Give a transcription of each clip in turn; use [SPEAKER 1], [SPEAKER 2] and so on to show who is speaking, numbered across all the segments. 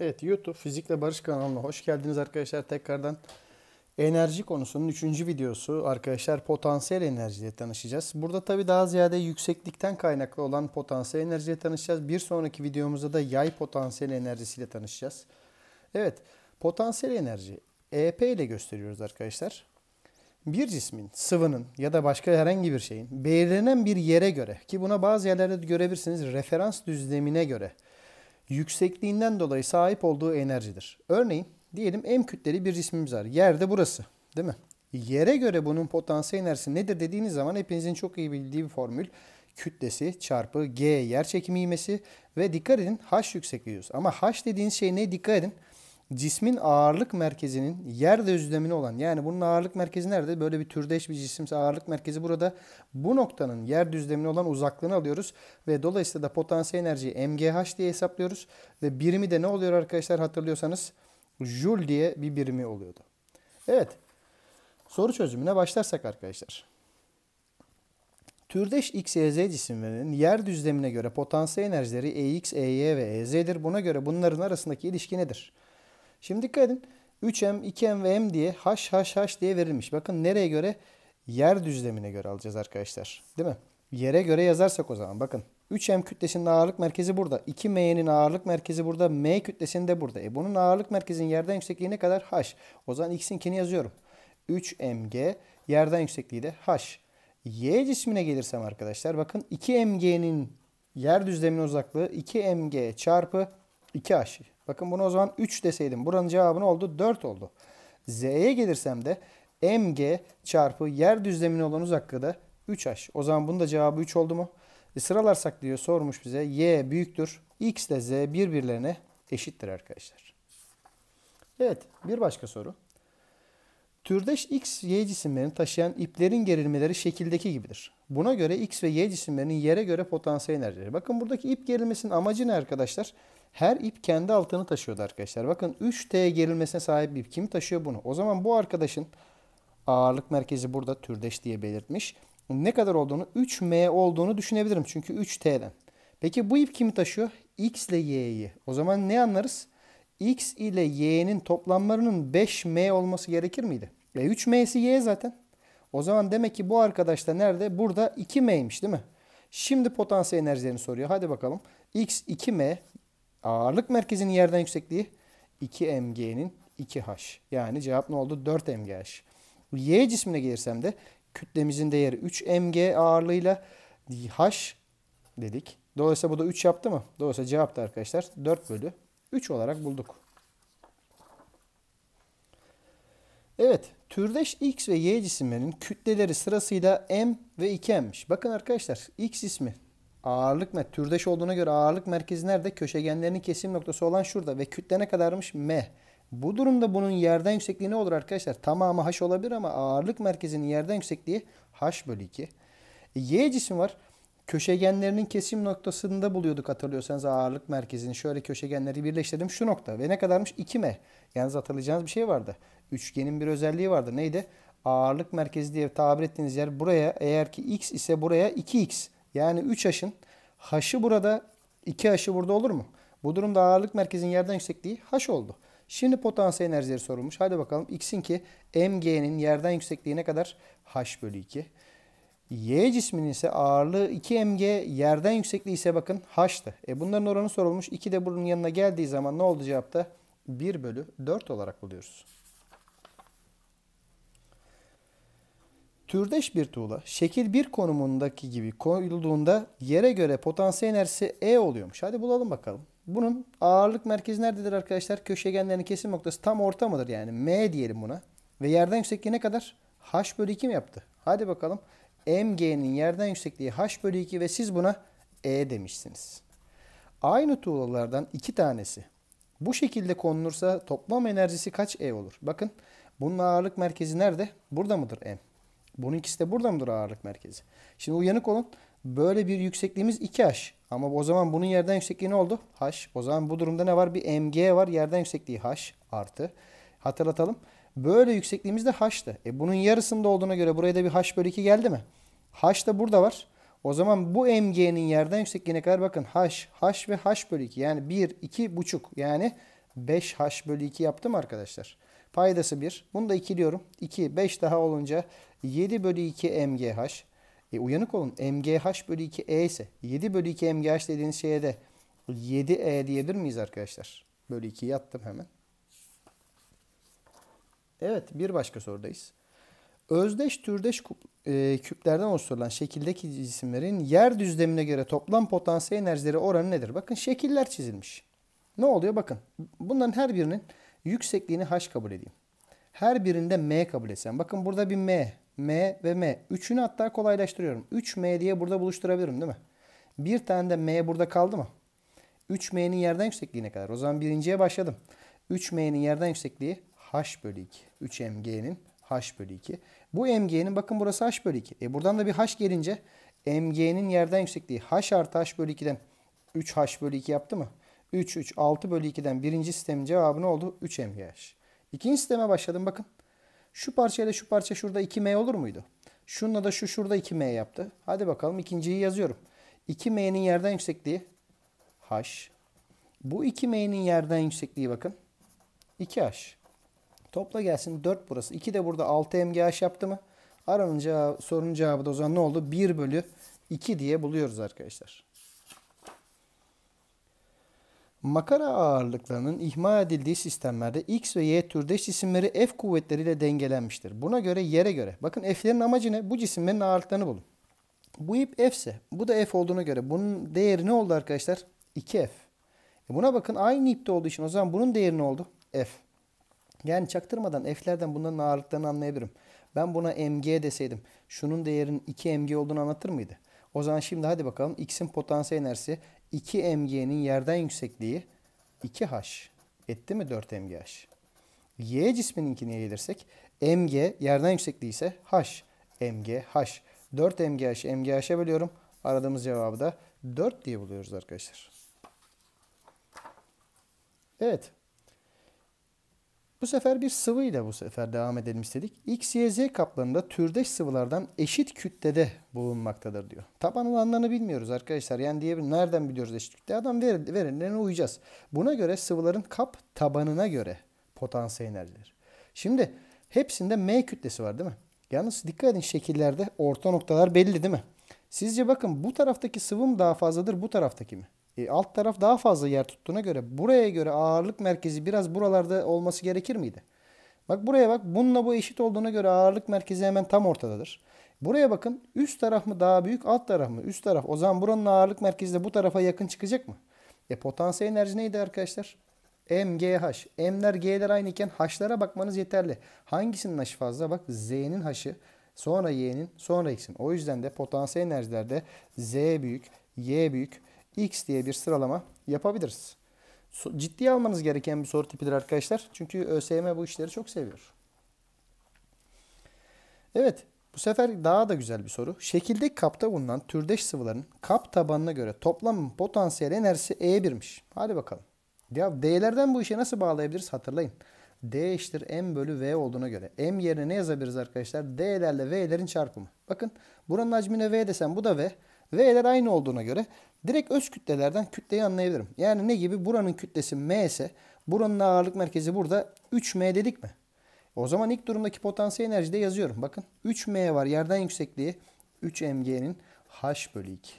[SPEAKER 1] Evet YouTube Fizikle Barış kanalına hoş geldiniz arkadaşlar tekrardan. Enerji konusunun 3. videosu arkadaşlar potansiyel enerjiyle tanışacağız. Burada tabi daha ziyade yükseklikten kaynaklı olan potansiyel enerjiyle tanışacağız. Bir sonraki videomuzda da yay potansiyel enerjisiyle tanışacağız. Evet potansiyel enerji EP ile gösteriyoruz arkadaşlar. Bir cismin, sıvının ya da başka herhangi bir şeyin belirlenen bir yere göre ki buna bazı yerlerde görebilirsiniz referans düzlemine göre yüksekliğinden dolayı sahip olduğu enerjidir. Örneğin diyelim M kütleli bir cismimiz var. Yerde burası değil mi? Yere göre bunun potansiyel enerjisi nedir dediğiniz zaman hepinizin çok iyi bildiği bir formül. Kütlesi çarpı G yer çekimi ivmesi ve dikkat edin H yüksekliği diyoruz. Ama H dediğiniz şey ne? Dikkat edin cismin ağırlık merkezinin yer düzlemine olan yani bunun ağırlık merkezi nerede? Böyle bir türdeş bir cisimse ağırlık merkezi burada. Bu noktanın yer düzlemine olan uzaklığını alıyoruz ve dolayısıyla da potansiyel enerjiyi MGH diye hesaplıyoruz ve birimi de ne oluyor arkadaşlar hatırlıyorsanız Joule diye bir birimi oluyordu. Evet. Soru çözümüne başlarsak arkadaşlar. Türdeş X, Y, Z cisimlerinin yer düzlemine göre potansiyel enerjileri EX, EY ve EZ'dir. Buna göre bunların arasındaki ilişki nedir? Şimdi dikkat edin. 3M, 2M ve M diye H, H, H diye verilmiş. Bakın nereye göre? Yer düzlemine göre alacağız arkadaşlar. Değil mi? Yere göre yazarsak o zaman bakın. 3M kütlesinin ağırlık merkezi burada. 2M'nin ağırlık merkezi burada. M kütlesinin de burada. E bunun ağırlık merkezinin yerden yüksekliği ne kadar? H. O zaman X'inkini yazıyorum. 3mg yerden yüksekliği de h. Y cismine gelirsem arkadaşlar bakın 2mg'nin yer düzlemine uzaklığı 2mg çarpı 2h. Bakın bunu o zaman 3 deseydim. Buranın cevabı ne oldu? 4 oldu. Z'ye gelirsem de mg çarpı yer düzlemine olan uzaklığı da 3h. O zaman bunun da cevabı 3 oldu mu? E sıralarsak diyor sormuş bize. Y büyüktür. X ile Z birbirlerine eşittir arkadaşlar. Evet bir başka soru. Türdeş X, Y cisimlerini taşıyan iplerin gerilmeleri şekildeki gibidir. Buna göre X ve Y cisimlerinin yere göre potansiyel enerjileri. Bakın buradaki ip gerilmesinin amacı ne arkadaşlar? Her ip kendi altını taşıyordu arkadaşlar. Bakın 3T gerilmesine sahip bir ip kim taşıyor bunu? O zaman bu arkadaşın ağırlık merkezi burada türdeş diye belirtmiş. Ne kadar olduğunu 3M olduğunu düşünebilirim. Çünkü 3T'den. Peki bu ip kimi taşıyor? X ile Y'yi. O zaman ne anlarız? X ile Y'nin toplamlarının 5M olması gerekir miydi? E 3M'si Y zaten. O zaman demek ki bu arkadaş da nerede? Burada 2M'ymiş değil mi? Şimdi potansiyel enerjilerini soruyor. Hadi bakalım. X 2M ağırlık merkezinin yerden yüksekliği 2mg'nin 2h. Yani cevap ne oldu? 4mgh. Y cismine gelirsem de kütlemizin değeri 3mg ağırlığıyla h dedik. Dolayısıyla bu da 3 yaptı mı? Dolayısıyla cevap da arkadaşlar 4 bölü 3 olarak bulduk. Evet, türdeş X ve Y cisimlerinin kütleleri sırasıyla M ve 2M'miş. Bakın arkadaşlar, X ismi ağırlık mı? Türdeş olduğuna göre ağırlık merkezi nerede? Köşegenlerinin kesim noktası olan şurada ve kütle ne kadarmış? M. Bu durumda bunun yerden yüksekliği ne olur arkadaşlar? Tamamı H olabilir ama ağırlık merkezinin yerden yüksekliği H bölü 2. E, y cismi var. Köşegenlerinin kesim noktasında buluyorduk hatırlıyorsanız ağırlık merkezini. Şöyle köşegenleri birleştirdim şu nokta. Ve ne kadarmış? 2M. Yalnız hatırlayacağınız bir şey vardı. Üçgenin bir özelliği vardı. Neydi? Ağırlık merkezi diye tabir ettiğiniz yer buraya eğer ki x ise buraya 2x. Yani 3h'ın h'ı burada 2h'ı burada olur mu? Bu durumda ağırlık merkezinin yerden yüksekliği h oldu. Şimdi potansiyel enerjileri sorulmuş. Hadi bakalım x'in ki mg'nin yerden yüksekliği ne kadar? h bölü 2. Y cisminin ise ağırlığı 2 mg yerden yüksekliği ise bakın h'tı. E bunların oranı sorulmuş. 2 de bunun yanına geldiği zaman ne oldu cevapta? 1 bölü 4 olarak buluyoruz. Türdeş bir tuğla şekil 1 konumundaki gibi koyulduğunda yere göre potansiyel enerjisi E oluyormuş. Hadi bulalım bakalım. Bunun ağırlık merkezi nerededir arkadaşlar? Köşegenlerin kesim noktası tam orta mıdır yani? M diyelim buna. Ve yerden yüksekliği ne kadar? H bölü 2 mi yaptı? Hadi bakalım. MG'nin yerden yüksekliği H bölü 2 ve siz buna E demişsiniz. Aynı tuğlalardan iki tanesi bu şekilde konulursa toplam enerjisi kaç E olur? Bakın bunun ağırlık merkezi nerede? Burada mıdır M? Bunun ikisi de burada mıdır ağırlık merkezi? Şimdi uyanık olun. Böyle bir yüksekliğimiz 2H. Ama o zaman bunun yerden yüksekliği ne oldu? H. O zaman bu durumda ne var? Bir MG var. Yerden yüksekliği H artı. Hatırlatalım. Böyle yüksekliğimiz de H'tı. E bunun yarısında olduğuna göre buraya da bir H bölü 2 geldi mi? H da burada var. O zaman bu MG'nin yerden yüksekliğine kadar bakın H, H ve H bölü 2. Yani 1, 2 buçuk. Yani 5H bölü 2 yaptım arkadaşlar. Paydası 1. Bunu da 2 diyorum. 2, 5 daha olunca 7 bölü 2 MGH. E, uyanık olun. MGH bölü 2 E ise 7 bölü 2 MGH dediğiniz şeye de 7E diyebilir miyiz arkadaşlar? Bölü 2 yattım hemen. Evet bir başka sorudayız. Özdeş türdeş e, küplerden oluşturulan şekildeki cisimlerin yer düzlemine göre toplam potansiyel enerjileri oranı nedir? Bakın şekiller çizilmiş. Ne oluyor? Bakın bunların her birinin yüksekliğini h kabul edeyim. Her birinde m kabul etsem. Bakın burada bir m, m ve m. Üçünü hatta kolaylaştırıyorum. 3m diye burada buluşturabilirim değil mi? Bir tane de m burada kaldı mı? 3m'nin yerden yüksekliği ne kadar? O zaman birinciye başladım. 3m'nin yerden yüksekliği h bölü 2. 3mg'nin h bölü 2. Bu mg'nin bakın burası h bölü 2. E buradan da bir h gelince mg'nin yerden yüksekliği h artı h bölü 2'den 3h bölü 2 yaptı mı? 3, 3, 6 bölü 2'den birinci sistemin cevabı ne oldu? 3 mgh. İkinci sisteme başladım bakın. Şu parçayla şu parça şurada 2m olur muydu? Şununla da şu şurada 2m yaptı. Hadi bakalım ikinciyi yazıyorum. 2m'nin yerden yüksekliği h. Bu 2m'nin yerden yüksekliği bakın 2h. Topla gelsin 4 burası. 2 de burada 6 mgh yaptı mı? Aranın cevabı, sorunun cevabı da o zaman ne oldu? 1 bölü 2 diye buluyoruz arkadaşlar. Makara ağırlıklarının ihmal edildiği sistemlerde X ve Y türdeş cisimleri F kuvvetleriyle dengelenmiştir. Buna göre yere göre. Bakın F'lerin amacı ne? Bu cisimlerin ağırlıklarını bulun. Bu ip F ise bu da F olduğuna göre bunun değeri ne oldu arkadaşlar? 2F. E buna bakın aynı ipte olduğu için o zaman bunun değeri ne oldu? F. Yani çaktırmadan F'lerden bunların ağırlıklarını anlayabilirim. Ben buna mg deseydim şunun değerinin 2 mg olduğunu anlatır mıydı? O zaman şimdi hadi bakalım x'in potansiyel enerjisi 2 mg'nin yerden yüksekliği 2h. Etti mi 4 mgh? Y cismininkine gelirsek mg yerden yüksekliği ise h. mg h. 4 mgh mgh'e bölüyorum. Aradığımız cevabı da 4 diye buluyoruz arkadaşlar. Evet. Bu sefer bir sıvıyla bu sefer devam edelim istedik. X, Y, Z kaplarında türdeş sıvılardan eşit kütlede bulunmaktadır diyor. Taban alanlarını bilmiyoruz arkadaşlar. Yani diyebilir nereden biliyoruz eşit kütle? Adam ver, verenlerine uyacağız. Buna göre sıvıların kap tabanına göre potansiyel enerjiler. Şimdi hepsinde M kütlesi var değil mi? Yalnız dikkat edin şekillerde orta noktalar belli değil mi? Sizce bakın bu taraftaki sıvı mı daha fazladır bu taraftaki mi? E, alt taraf daha fazla yer tuttuğuna göre buraya göre ağırlık merkezi biraz buralarda olması gerekir miydi? Bak buraya bak. Bununla bu eşit olduğuna göre ağırlık merkezi hemen tam ortadadır. Buraya bakın. Üst taraf mı daha büyük, alt taraf mı? Üst taraf. O zaman buranın ağırlık merkezi de bu tarafa yakın çıkacak mı? E potansiyel enerji neydi arkadaşlar? MGH. M'ler G'ler aynı iken H'lara bakmanız yeterli. Hangisinin H'ı fazla? Bak Z'nin H'ı, sonra Y'nin, sonra X'in. O yüzden de potansiyel enerjilerde Z büyük, Y büyük, X diye bir sıralama yapabiliriz. Ciddiye almanız gereken bir soru tipidir arkadaşlar. Çünkü ÖSYM bu işleri çok seviyor. Evet. Bu sefer daha da güzel bir soru. Şekildeki kapta bulunan türdeş sıvıların kap tabanına göre toplam potansiyel enerjisi E1'miş. Hadi bakalım. Ya D'lerden bu işe nasıl bağlayabiliriz hatırlayın. D eşittir M bölü V olduğuna göre. M yerine ne yazabiliriz arkadaşlar? D'lerle V'lerin çarpımı. Bakın buranın hacmine V desem bu da V. V'ler aynı olduğuna göre direkt öz kütlelerden kütleyi anlayabilirim. Yani ne gibi? Buranın kütlesi M ise buranın ağırlık merkezi burada 3M dedik mi? O zaman ilk durumdaki potansiyel enerjide yazıyorum. Bakın 3M var yerden yüksekliği 3mg'nin h bölü 2.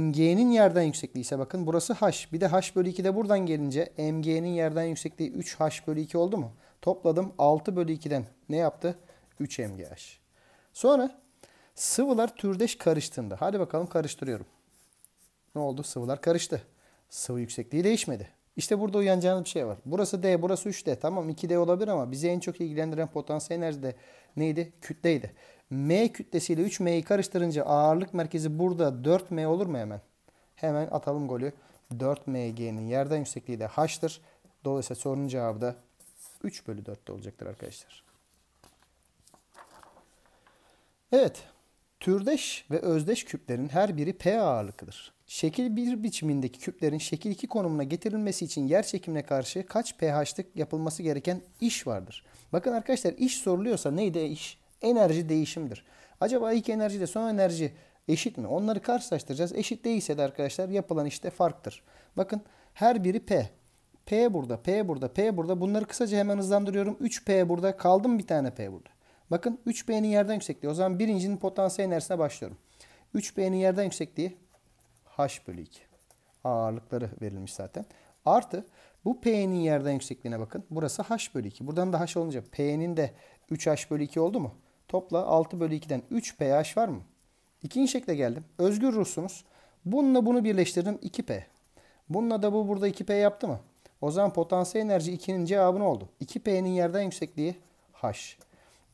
[SPEAKER 1] mg'nin yerden yüksekliği ise bakın burası h. Bir de h bölü 2 de buradan gelince mg'nin yerden yüksekliği 3h bölü 2 oldu mu? Topladım 6 bölü 2'den ne yaptı? 3 mgh. Sonra Sıvılar türdeş karıştığında. Hadi bakalım karıştırıyorum. Ne oldu? Sıvılar karıştı. Sıvı yüksekliği değişmedi. İşte burada uyanacağınız bir şey var. Burası D, burası 3D. Tamam 2D olabilir ama bizi en çok ilgilendiren potansiyel enerji de neydi? Kütleydi. M kütlesiyle 3M'yi karıştırınca ağırlık merkezi burada 4M olur mu hemen? Hemen atalım golü. 4MG'nin yerden yüksekliği de H'tır. Dolayısıyla sorunun cevabı da 3 bölü 4'te olacaktır arkadaşlar. Evet. Türdeş ve özdeş küplerin her biri P ağırlıklıdır. Şekil 1 biçimindeki küplerin şekil 2 konumuna getirilmesi için yer çekimine karşı kaç pH'lık yapılması gereken iş vardır? Bakın arkadaşlar iş soruluyorsa neydi iş? Enerji değişimdir. Acaba ilk enerji ile son enerji eşit mi? Onları karşılaştıracağız. Eşit değilse de arkadaşlar yapılan işte farktır. Bakın her biri P. P burada, P burada, P burada. Bunları kısaca hemen hızlandırıyorum. 3P burada. Kaldı mı bir tane P burada? Bakın 3P'nin yerden yüksekliği. O zaman birincinin potansiyel enerjisine başlıyorum. 3P'nin yerden yüksekliği H bölü 2. Ağırlıkları verilmiş zaten. Artı bu P'nin yerden yüksekliğine bakın. Burası H bölü 2. Buradan da H olunca P'nin de 3H bölü 2 oldu mu? Topla 6 bölü 2'den 3PH var mı? İkinci şekle geldim. Özgür ruhsunuz. Bununla bunu birleştirdim 2P. Bununla da bu burada 2P yaptı mı? O zaman potansiyel enerji 2'nin cevabı ne oldu? 2P'nin yerden yüksekliği H.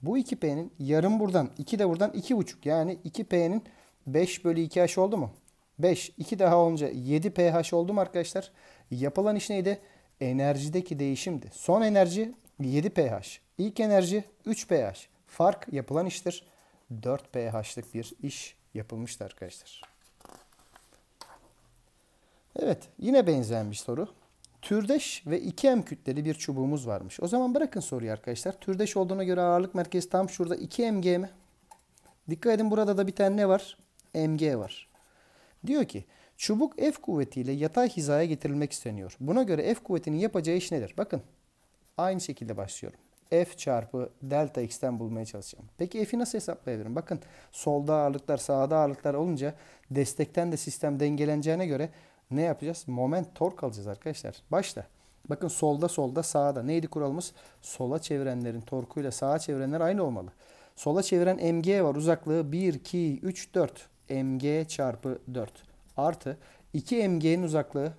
[SPEAKER 1] Bu 2P'nin yarım buradan 2 de buradan 2,5 yani 2P'nin 5 bölü 2H oldu mu? 5. 2 daha olunca 7 pH oldu mu arkadaşlar? Yapılan iş neydi? Enerjideki değişimdi. Son enerji 7 pH. İlk enerji 3 pH. Fark yapılan iştir. 4 pH'lık bir iş yapılmıştı arkadaşlar. Evet yine benzeyen bir soru. Türdeş ve 2M kütleli bir çubuğumuz varmış. O zaman bırakın soruyu arkadaşlar. Türdeş olduğuna göre ağırlık merkezi tam şurada 2 mg mi? Dikkat edin burada da bir tane ne var? mg var. Diyor ki çubuk F kuvvetiyle yatay hizaya getirilmek isteniyor. Buna göre F kuvvetinin yapacağı iş nedir? Bakın aynı şekilde başlıyorum. F çarpı delta x'ten bulmaya çalışacağım. Peki F'i nasıl hesaplayabilirim? Bakın solda ağırlıklar sağda ağırlıklar olunca destekten de sistem dengeleneceğine göre ne yapacağız? Moment tork alacağız arkadaşlar. Başla. Bakın solda solda sağda. Neydi kuralımız? Sola çevirenlerin torkuyla sağa çevirenler aynı olmalı. Sola çeviren mg var. Uzaklığı 1, 2, 3, 4 mg çarpı 4 artı 2 mg'nin uzaklığı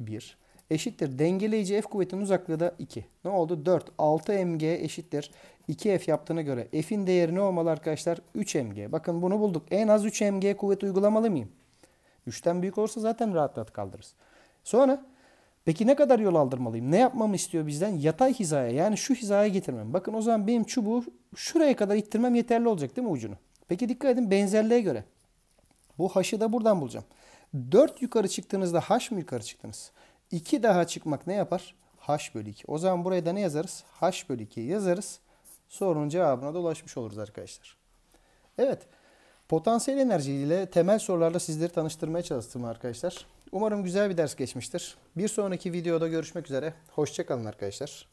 [SPEAKER 1] 1 eşittir. Dengeleyici F kuvvetinin uzaklığı da 2. Ne oldu? 4. 6 mg eşittir. 2F yaptığına göre F'in değeri ne olmalı arkadaşlar? 3 mg. Bakın bunu bulduk. En az 3 mg kuvvet uygulamalı mıyım? 3'ten büyük olursa zaten rahat rahat kaldırırız. Sonra peki ne kadar yol aldırmalıyım? Ne yapmamı istiyor bizden? Yatay hizaya yani şu hizaya getirmem. Bakın o zaman benim çubuğu şuraya kadar ittirmem yeterli olacak değil mi ucunu? Peki dikkat edin benzerliğe göre. Bu h'ı da buradan bulacağım. 4 yukarı çıktığınızda h mı yukarı çıktınız? 2 daha çıkmak ne yapar? h bölü 2. O zaman buraya da ne yazarız? h bölü 2 yazarız. Sorunun cevabına da ulaşmış oluruz arkadaşlar. Evet. Potansiyel enerji ile temel sorularla sizleri tanıştırmaya çalıştım arkadaşlar. Umarım güzel bir ders geçmiştir. Bir sonraki videoda görüşmek üzere. Hoşçakalın arkadaşlar.